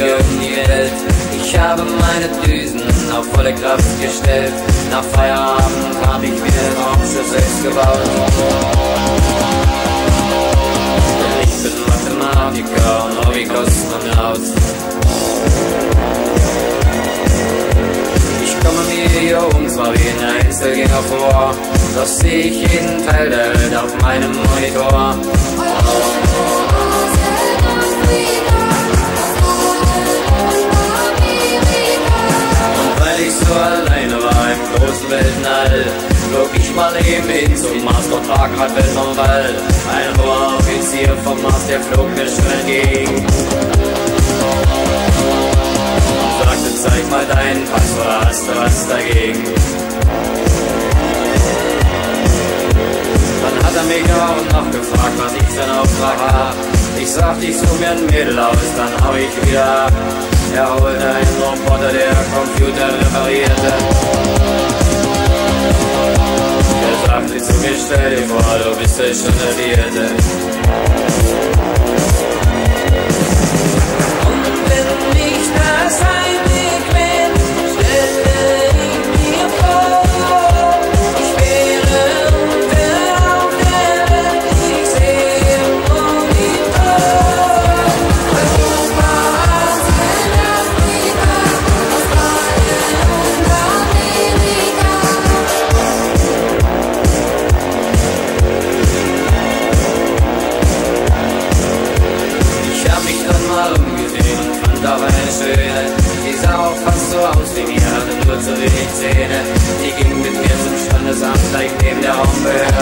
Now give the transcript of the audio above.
Ich habe meine Düsen auf volle Kraft gestellt. Nach Feierabend habe ich mir den Raumschiff selbst gebaut. Ich bin Mathematiker und Hobby-Kosmonaut. Ich komme mir hier um zwar wie ein Einzelgänger vor, doch sehe ich jeden Teil der Welt auf meinem Monitor. Weltall. Flog ich mal eben hin zum Mars, dort war grad Weltraumwall. Ein hoher Offizier vom Mars, der flog mir schon entgegen. Und sagte, zeig mal deinen Pass, oder hast du was dagegen? Dann hat er mich auch noch gefragt, was ich für ein Auftrag hab. Ich sagte, ich such mir ein Mädel aus, dann hau ich wieder. Er holte einen Roboter, der Computer reparierte. 24, ale obie stationery jeden zu mir, stell dir vor, du bist der schon der Vierte. zu wenig Zähne. Die ging mit mir zum Standesamt, gleich neben der Raumbehörde.